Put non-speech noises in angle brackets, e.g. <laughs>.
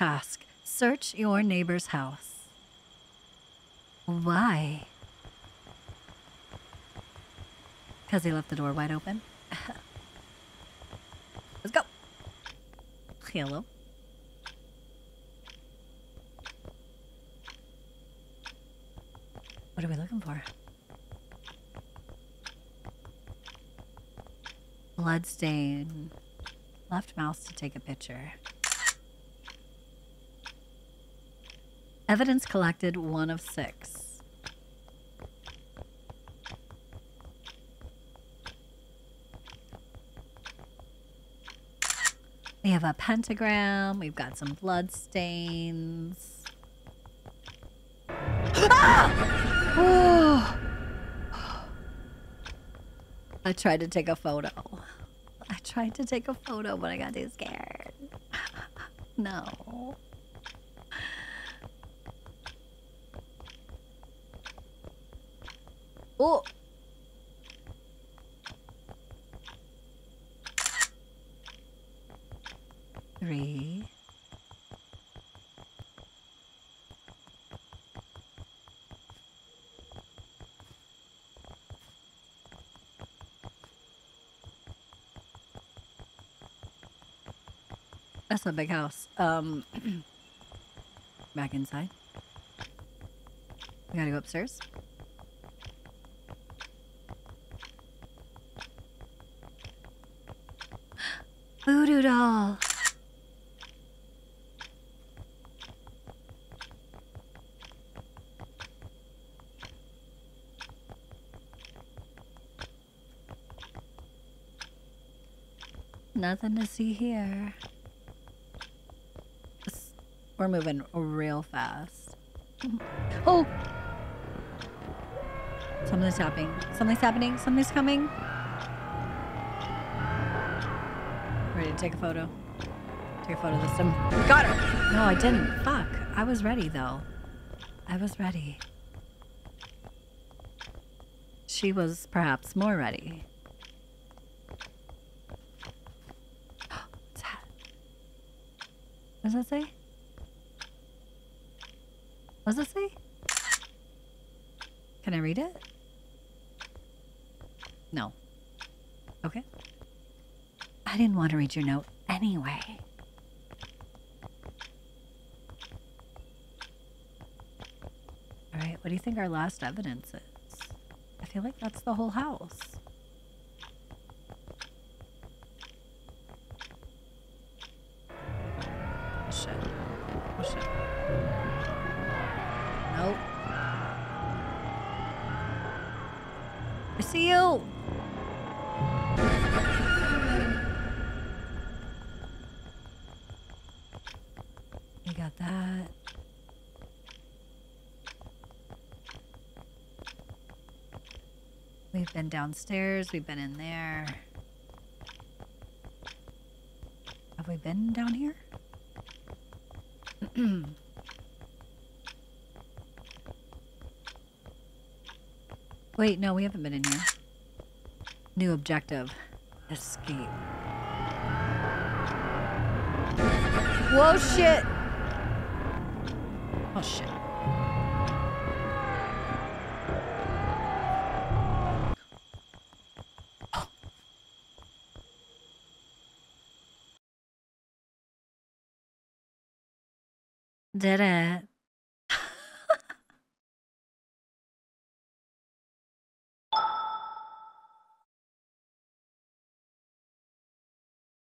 task search your neighbor's house. Why? Because he left the door wide open. <laughs> Let's go. Hello. What are we looking for? Bloodstain. Left mouse to take a picture. Evidence collected, one of six. We have a pentagram. We've got some blood stains. Ah! I tried to take a photo. I tried to take a photo, but I got too scared. <laughs> no. Oh. Three. That's a big house. Um, <clears throat> back inside. We gotta go upstairs. Voodoo doll. Nothing to see here. We're moving real fast. <laughs> Oh! Something's happening. Something's happening. Something's coming. Ready to take a photo. Take a photo this time. Got her! No, I didn't. Fuck. I was ready, though. I was ready. She was perhaps more ready. <gasps> What's that? What does that say? What does it say? Can I read it? No. Okay. I didn't want to read your note anyway. All right, what do you think our last evidence is? I feel like that's the whole house. Oh, shit. Oh, shit. Nope. I see you. Got that. We've been downstairs. We've been in there. Have we been down here? <clears throat> Wait, no, we haven't been in here. New objective. Escape. Whoa, shit! Oh, shit. Did it.